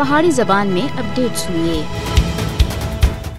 पहाड़ी जबान में अपडेट सुनिए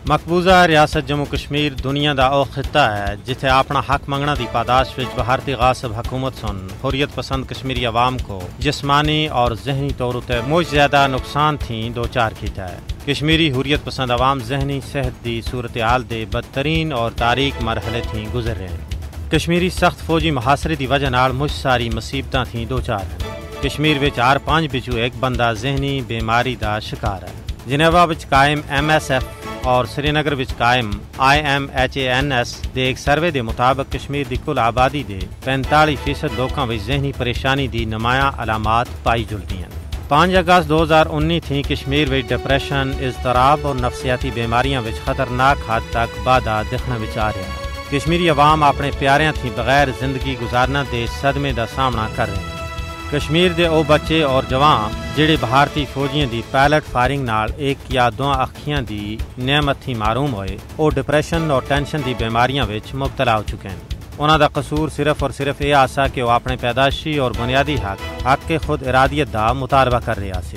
ਮਕਬੂਜ਼ਾ ਰਿਆਸਤ ਜੰਮੂ ਕਸ਼ਮੀਰ ਦੁਨੀਆ ਦਾ ਉਹ ਖਿੱਤਾ ਹੈ ਜਿੱਥੇ ਆਪਣਾ ਹੱਕ ਮੰਗਣਾ ਦੀ ਪਾਦਾਸ਼ ਵਿੱਚ ਭਾਰਤੀ ਗਾਸਬ ਹਕੂਮਤ ਸੁਨ ਹੁਰੀਅਤ ਪਸੰਦ ਕਸ਼ਮੀਰੀ ਆਵਾਮ को जिस्मानी और जहनी तौर पर मुझ ज़्यादा नुकसान थी दो चार किया है कश्मीरी हुरियत पसंद आवाम जहनी सेहत की सूरत हाल के बदतरीन और तारीख मरहले थी गुजर रहे हैं कश्मीरी सख्त फौजी मुहासरे की वजह नाल मुझ सारी मुसीबत थी दो चार ਕਸ਼ਮੀਰ ਵਿੱਚ ਹਰ 5 ਵਿੱਚੋਂ ਇੱਕ ਬੰਦਾ ਜ਼ਿਹਨੀ ਬਿਮਾਰੀ ਦਾ ਸ਼ਿਕਾਰ ਹੈ ਜਿਨੇਵਾ ਵਿੱਚ ਕਾਇਮ ਐਮਐਸਐਫ ਔਰ ਸ੍ਰੀਨਗਰ ਵਿੱਚ ਕਾਇਮ ਆਈਐਮਐਚਏਐਨਐਸ ਦੇ ਇੱਕ ਸਰਵੇ ਦੇ ਮੁਤਾਬਕ ਕਸ਼ਮੀਰ ਦੀ ਕੁੱਲ ਆਬਾਦੀ ਦੇ 45% ਲੋਕਾਂ ਵਿੱਚ ਜ਼ਿਹਨੀ ਪਰੇਸ਼ਾਨੀ ਦੀ ਨਮਾਇਆ ਅਲਾਮਤ ਪਾਈ ਜੁਲਦੀਆਂ 5 ਅਗਸਤ 2019 ਥੀ ਕਸ਼ਮੀਰ ਵਿੱਚ ਡਿਪਰੈਸ਼ਨ, ਇਜ਼ਤਰਾਬ ਔਰ ਨਫਸੀਆਤੀ ਬਿਮਾਰੀਆਂ ਵਿੱਚ ਖਤਰਨਾਕ ਹੱਦ ਤੱਕ ਵਾਧਾ ਦਿਖਣ ਵਿੱਚ ਆ ਰਿਹਾ ਹੈ। ਕਸ਼ਮੀਰੀ ਆਵਾਮ ਆਪਣੇ ਪਿਆਰਿਆਂ ਥੀ ਬਗੈਰ ਜ਼ਿੰਦਗੀ ਗੁਜ਼ਾਰਨਾ ਦੇ ਸਦਮੇ ਦਾ ਸਾਹਮਣਾ ਕਰ ਰਹੀ ਹੈ। ਕਸ਼ਮੀਰ ਦੇ ਉਹ ਬੱਚੇ ਔਰ ਜਵਾਨ ਜਿਹੜੇ ਭਾਰਤੀ ਫੌਜੀਆਂ ਦੀ ਪਾਇਲਟ ਫਾਇਰਿੰਗ ਨਾਲ ਇੱਕ ਜਾਂ ਦੋ ਅੱਖੀਆਂ ਦੀ ਨਿਆਮਤ ਮਾਰੂਮ ਹੋਏ, ਉਹ ਡਿਪਰੈਸ਼ਨ ਔਰ ਟੈਨਸ਼ਨ ਦੀ ਬਿਮਾਰੀਆਂ ਵਿੱਚ ਮੁਬਤਲਾ ਹੋ ਚੁੱਕੇ ਹਨ। ਉਹਨਾਂ ਦਾ ਕਸੂਰ ਸਿਰਫ ਔਰ ਸਿਰਫ ਇਹ ਆਸਾ ਕਿ ਉਹ ਆਪਣੇ ਪੈਦਾਇਸ਼ੀ ਔਰ ਬੁਨਿਆਦੀ ਹੱਕ ਹੱਕ ਕੇ ਖੁਦ ਇਰਾਦੀਅਤ ਦਾ ਮੁਤਾਲਬਾ ਕਰ ਰਿਹਾ ਸੀ।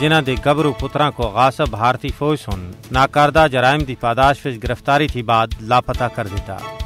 ਜਿਨ੍ਹਾਂ ਦੇ ਗਬਰੂ ਪੁੱਤਰਾਂ ਕੋ ਗਾਸਬ ਭਾਰਤੀ ਫੌਜ ਸੁਣ, ਨਾਕਾਰਦਾ ਜਰਾਇਮ ਦੀ ਪਾਦਾਸ਼ ਵਿੱਚ ਗ੍ਰਿਫਤਾਰੀ ਥੀ ਬਾਅਦ ਲਾਪਤਾ ਕਰ ਦਿੱਤਾ।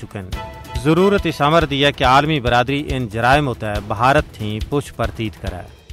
ਚੁੱਕੇ ਹਨ ਜ਼ਰੂਰਤ ਇਸ ਅਮਰ ਦੀ ਹੈ ਕਿ ਆਲਮੀ ਬਰਾਦਰੀ ਇਨ ਜਰਾਇਮ ਉਤੇ ਭਾਰਤ ਥੀ ਪੁੱਛ ਪਰਤੀਤ ਕਰੇ।